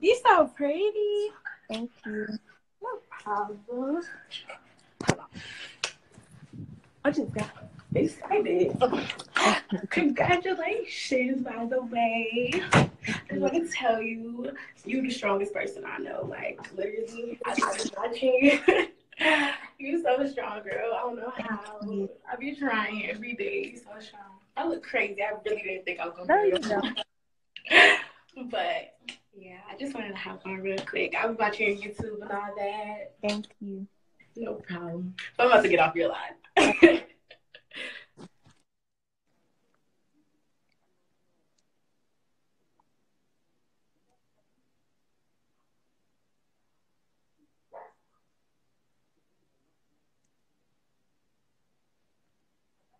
You so pretty. Thank you. No problem. Hold on. I just got excited. Congratulations, by the way. I want to tell you, you're the strongest person I know. Like, literally, I started watching. You're so strong, girl. I don't know how. I be trying every day. So strong. I look crazy. I really didn't think I was gonna you do don't. But yeah, I just wanted to have fun real quick. I was watching YouTube and all that. Thank you. No problem. But I'm about to get off your line.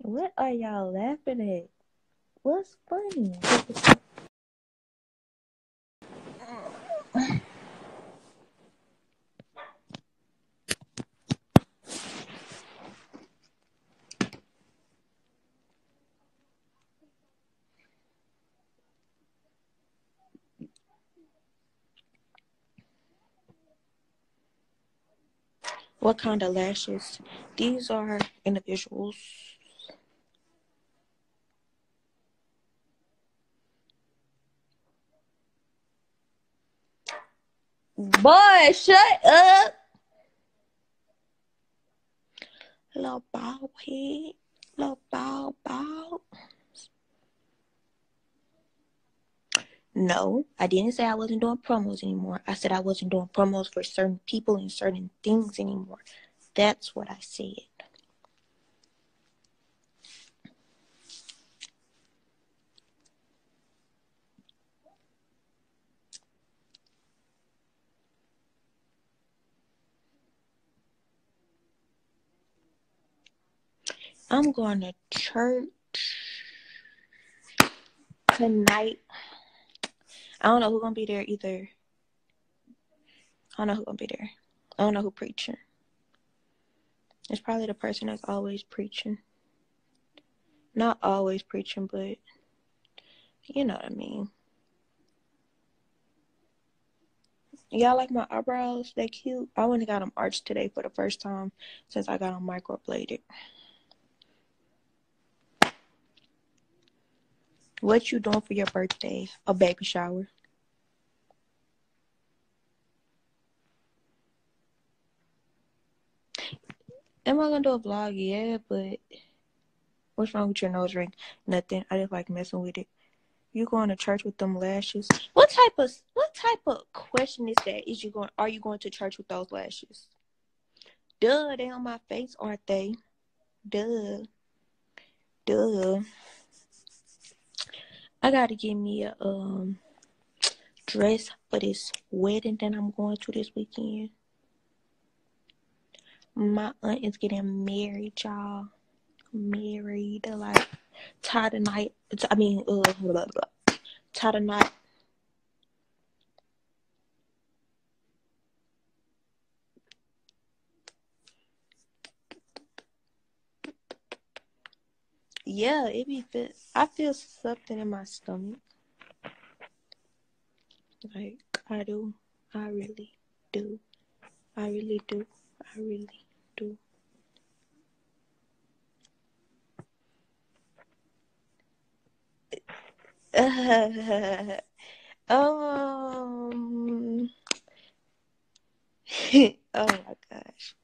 What are y'all laughing at? What's funny? What kind of lashes? These are individuals. Boy, shut up. Little bald head. Little bald bald. No, I didn't say I wasn't doing promos anymore. I said I wasn't doing promos for certain people and certain things anymore. That's what I said. I'm going to church tonight. I don't know who's gonna be there either. I don't know who's gonna be there. I don't know who preaching. It's probably the person that's always preaching. Not always preaching, but you know what I mean. Y'all like my eyebrows? They cute. I went and got them arched today for the first time since I got them microbladed. What you doing for your birthday? A baby shower. Am I gonna do a vlog? Yeah, but what's wrong with your nose ring? Nothing. I just like messing with it. You going to church with them lashes? What type of what type of question is that? Is you going? Are you going to church with those lashes? Duh, they on my face, aren't they? Duh, duh. I gotta get me a um dress for this wedding that I'm going to this weekend. My aunt is getting married, y'all. Married, like tie the night. I mean, uh, tie. Yeah, it be fit. I feel something in my stomach. Like I do. I really do. I really do. I really do. um. oh my gosh.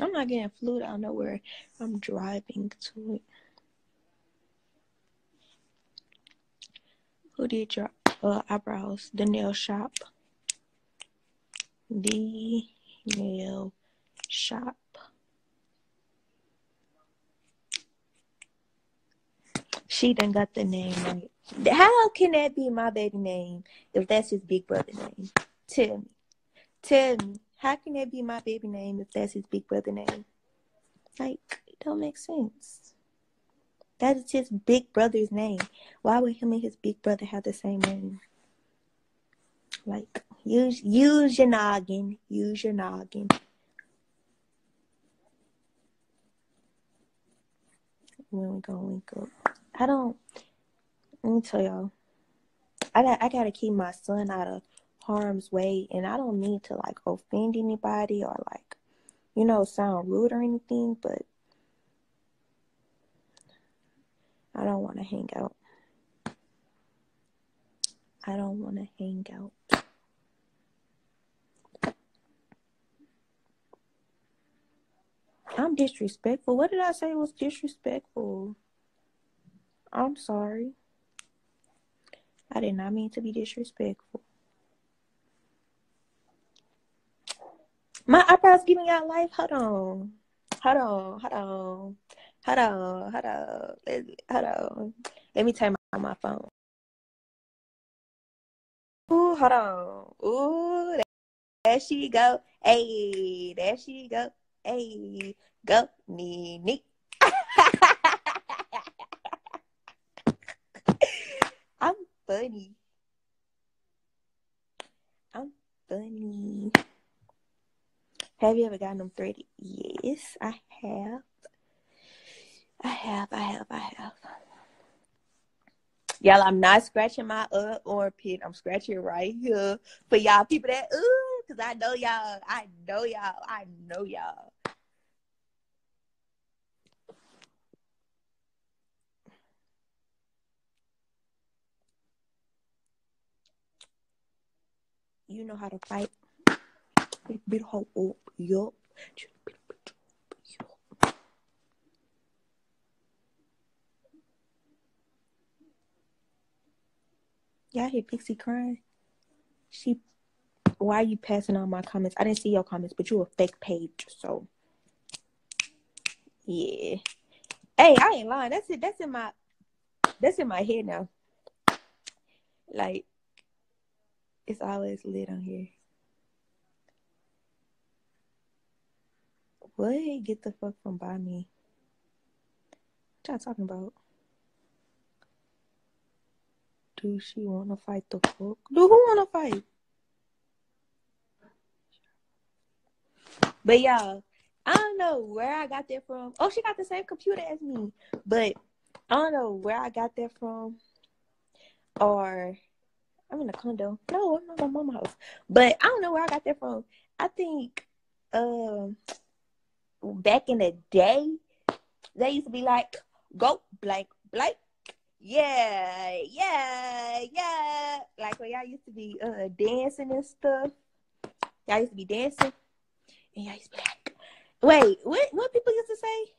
I'm not getting fluid out nowhere. I'm driving to it. Who did your uh, eyebrows? The nail shop. The nail shop. She done got the name right. How can that be my baby name if that's his big brother name? Tell me. Tell me. How can that be my baby name if that's his big brother name? Like, it don't make sense. That is his big brother's name. Why would him and his big brother have the same name? Like, use use your noggin. Use your noggin. When we gonna link up? I don't. let me tell y'all. I got I gotta keep my son out of harm's way and I don't mean to like offend anybody or like, you know, sound rude or anything, but I don't wanna hang out. I don't wanna hang out. I'm disrespectful. What did I say was disrespectful? I'm sorry. I did not mean to be disrespectful. My eyebrows giving out life. Hold on. Hold on. Hold on. Hold on. Hold on. Let, hold on. Let me turn my, my phone. Ooh, hold on. Ooh, there, there she go. Hey, there she go. Hey, go, nee. I'm funny. I'm funny. Have you ever gotten them threaded? Yes, I have. I have, I have, I have. Y'all, I'm not scratching my uh armpit. I'm scratching right here for y'all people that ooh, cause I know y'all. I know y'all. I know y'all. You know how to fight. Yup. Y'all hear Pixie crying? She, why are you passing on my comments? I didn't see your comments, but you a fake page, so yeah. Hey, I ain't lying. That's it. That's in my, that's in my head now. Like, it's always lit on here. What? Get the fuck from by me. What y'all talking about? Do she wanna fight the fuck? Do who wanna fight? But y'all, I don't know where I got that from. Oh, she got the same computer as me. But I don't know where I got that from. Or I'm in a condo. No, I'm not my mom's house. But I don't know where I got that from. I think um back in the day, they used to be like, go blank blank. Yeah, yeah, yeah. Like when y'all used to be uh dancing and stuff. Y'all used to be dancing. And y'all used to be like, wait, what what people used to say?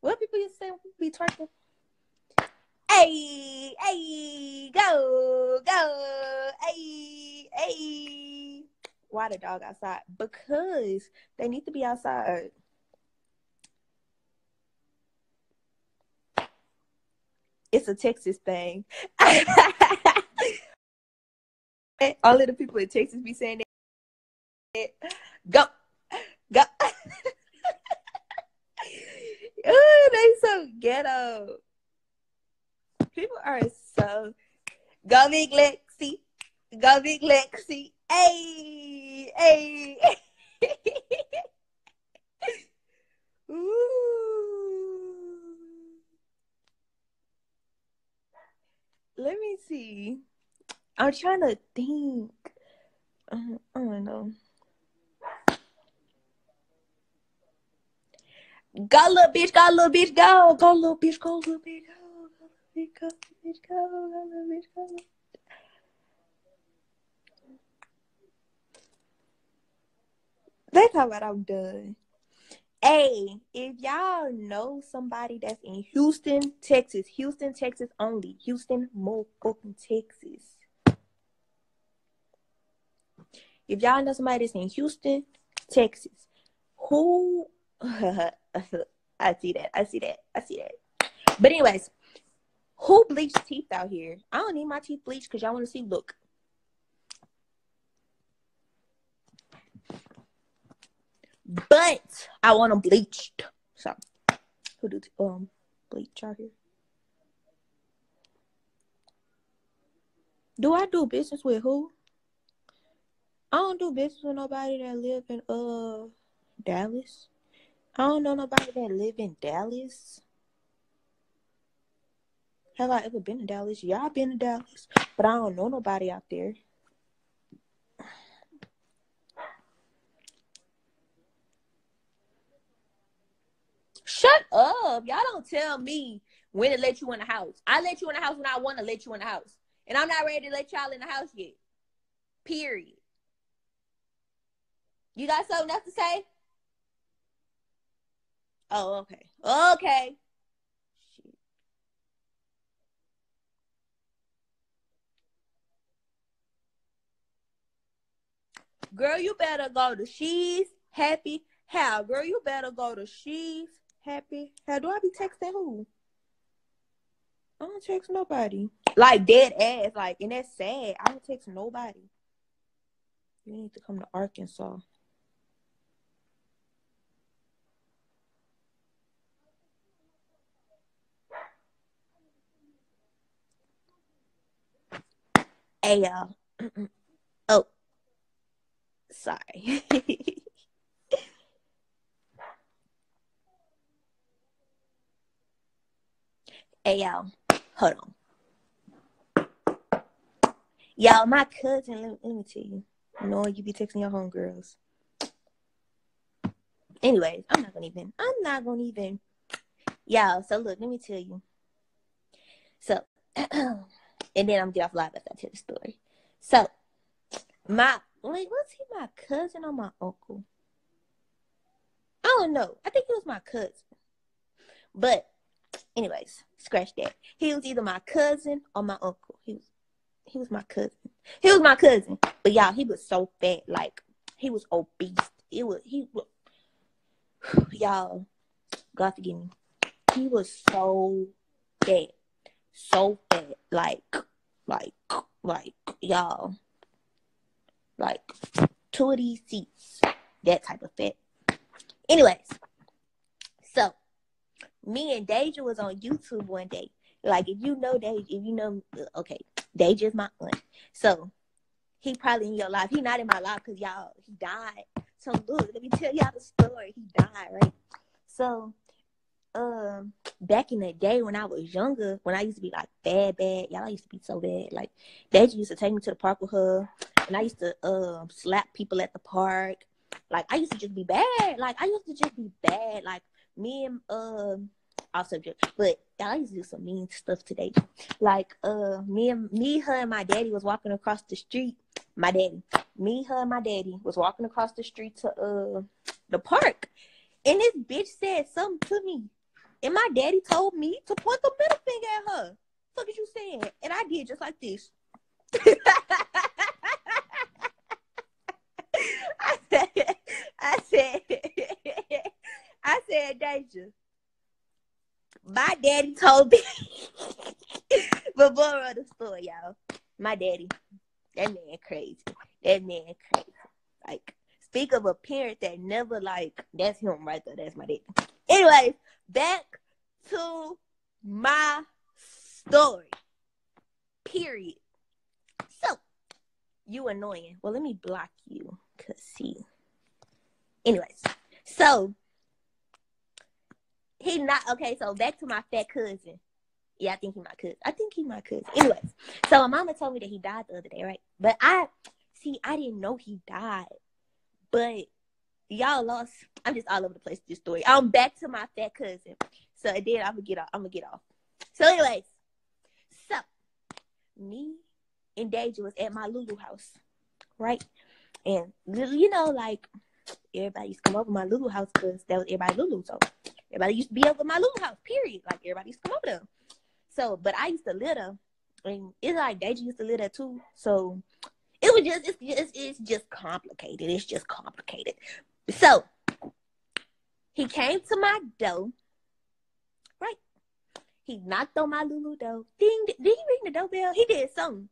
What people used to say people be twerking? Hey, hey, go, go, hey, hey. Why the dog outside? Because they need to be outside. It's a Texas thing. All of the people in Texas be saying that. Go, go. Ooh, they so ghetto. People are so go big Lexi, go big Lexi. Hey, hey. Let me see. I'm trying to think. Uh, I don't know. Go, little bitch, go, little bitch, go. Go, little bitch, go, little bitch, go. Go, little bitch, go, bitch, go. Go, little bitch, go. That's how about I'm done. Hey, if y'all know somebody that's in Houston, Texas, Houston, Texas only, Houston, motherfucking Texas. If y'all know somebody that's in Houston, Texas, who I see that, I see that, I see that. But anyways, who bleached teeth out here? I don't need my teeth bleached because y'all want to see look. But I want them bleached. So who do um bleach out here? Do I do business with who? I don't do business with nobody that live in uh Dallas. I don't know nobody that live in Dallas. Have I ever been to Dallas? Y'all been to Dallas, but I don't know nobody out there. Shut up. Y'all don't tell me when to let you in the house. I let you in the house when I want to let you in the house. And I'm not ready to let y'all in the house yet. Period. You got something else to say? Oh, okay. Okay. Girl, you better go to She's Happy How. Girl, you better go to She's Happy How. Do I be texting who? I don't text nobody. Like dead ass. Like, and that's sad. I don't text nobody. You need to come to Arkansas. Hey y'all. oh, sorry. y'all, hold on. Y'all, my cousin, let, let me tell you. Know you be texting your homegirls. Anyways, I'm not gonna even. I'm not gonna even. Y'all, so look, let me tell you. So and then I'm get off live after I tell the story. So my wait, was he my cousin or my uncle? I don't know. I think he was my cousin. But anyways, scratch that. He was either my cousin or my uncle. He was he was my cousin. He was my cousin. But y'all, he was so fat, like he was obese. It was he was y'all, God forgive me. He was so fat so fat, like, like, like, y'all, like two of these seats, that type of fat. Anyways, me and Deja was on YouTube one day. Like, if you know Deja, if you know, okay, Deja's my aunt. So he probably in your life. He not in my life because y'all, he died. So look, let me tell y'all the story. He died, right? So um back in the day when I was younger, when I used to be like bad, bad, y'all used to be so bad. Like Dad used to take me to the park with her, and I used to um slap people at the park. Like I used to just be bad. Like I used to just be bad. Like me and um also just but I used to do some mean stuff today. Like uh me and me, her and my daddy was walking across the street. My daddy. Me, her and my daddy was walking across the street to uh the park. And this bitch said something to me and my daddy told me to point the middle finger at her. Fuck is you saying? And I did just like this. I said, I said, I said, Deja. My daddy told me. but moral of the story, y'all. My daddy, that man crazy. That man crazy. Like, speak of a parent that never like. That's him right there. That's my daddy. Anyways, back to my story. Period. So, you annoying. Well, let me block you. Cause see. Anyways, so he not okay. So back to my fat cousin. Yeah, I think he my cousin. I think he my cousin. Anyways, so my mama told me that he died the other day, right? But I see, I didn't know he died. But y'all lost. I'm just all over the place with this story. I'm back to my fat cousin. So then I'm gonna get off. I'm gonna get off. So, anyways, so me and Deja was at my Lulu house, right? And you know, like everybody used to come over my Lulu house because that was everybody Lulu. So everybody used to be over my Lulu house. Period. Like everybody used to come over there. So, but I used to live there, and it's like Deja used to live there too. So it was just it's just it's just complicated. It's just complicated. So he came to my door. Right. He knocked on my Lulu door. Ding did he ring the doorbell? He did something.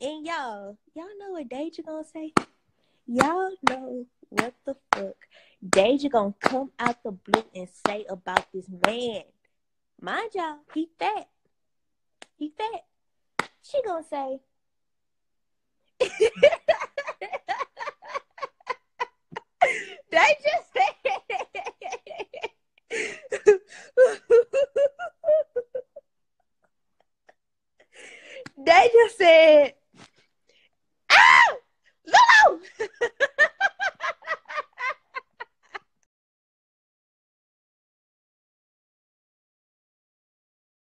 And y'all, y'all know what Deja gonna say? Y'all know what the fuck Deja gonna come out the blue and say about this man. Mind y'all, he fat. He fat. She gonna say. they just said they said